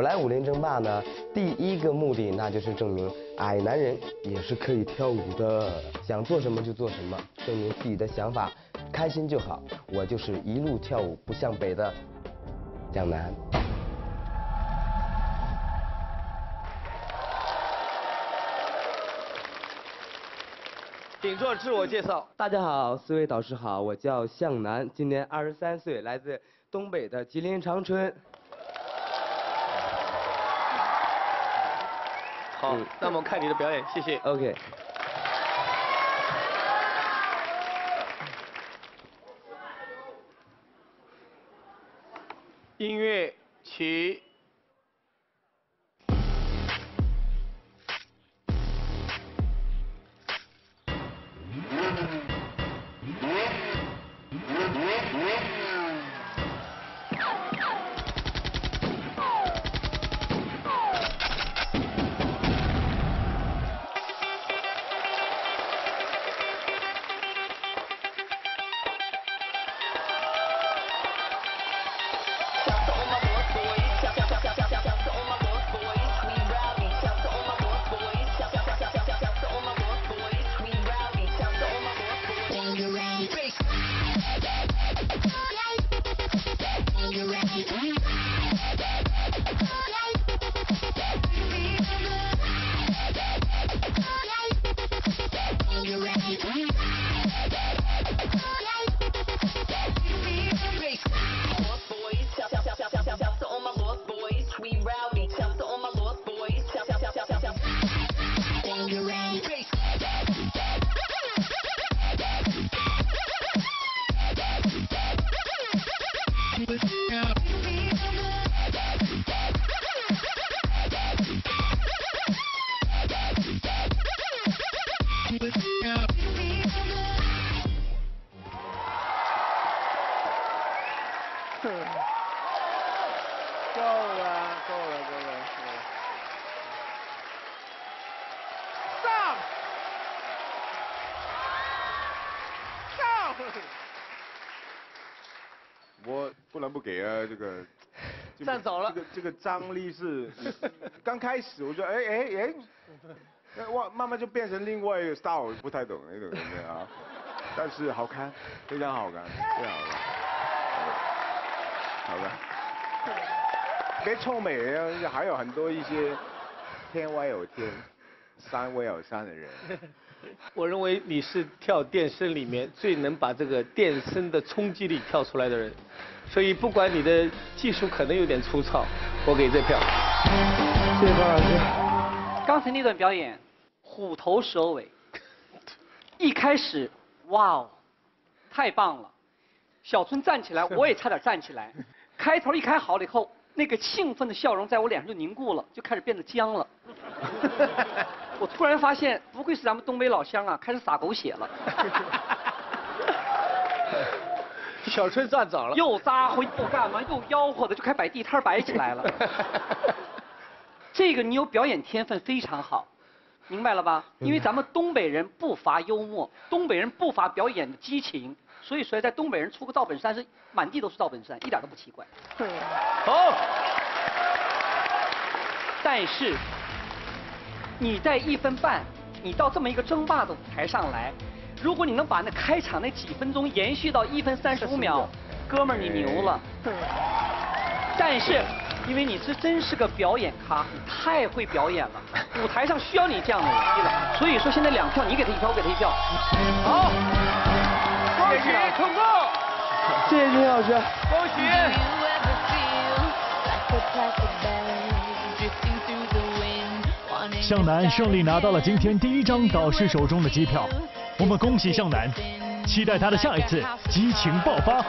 我来武林争霸呢，第一个目的那就是证明矮男人也是可以跳舞的，想做什么就做什么，证明自己的想法，开心就好。我就是一路跳舞不向北的江南。请做自我介绍。大家好，四位导师好，我叫向南，今年二十三岁，来自东北的吉林长春。好，那我们看你的表演，谢谢。OK。音乐起。够了，够了，够了，够了。上，上。我不能不给啊，这个。这个站早了这个这个张力是，刚开始我觉得哎哎哎，那哇慢慢就变成另外一个 style，我不太懂那种感觉啊，但是好看，非常好看，非常好看，好吧。别臭美啊，还有很多一些天外有天，山外有山的人。我认为你是跳电声里面最能把这个电声的冲击力跳出来的人，所以不管你的技术可能有点粗糙，我给这票。谢谢方老师。刚才那段表演，虎头蛇尾，一开始，哇哦，太棒了！小春站起来，我也差点站起来。开头一开好了以后，那个兴奋的笑容在我脸上就凝固了，就开始变得僵了。我突然发现，不愧是咱们东北老乡啊，开始撒狗血了。小春站早了。又扎呼又干嘛又吆喝的，就开始摆地摊摆起来了。这个你有表演天分非常好，明白了吧？因为咱们东北人不乏幽默，东北人不乏表演的激情，所以说在东北人出个赵本山是满地都是赵本山，一点都不奇怪。对好。但是你在一分半，你到这么一个争霸的舞台上来，如果你能把那开场那几分钟延续到一分三十五秒，哥们儿你牛了。对但是因为你是真是个表演咖，你太会表演了，舞台上需要你这样的人了。所以说现在两票，你给他一票，我给他一票。好，恭喜通过，谢谢金老师。恭喜。向南顺利拿到了今天第一张导师手中的机票，我们恭喜向南，期待他的下一次激情爆发。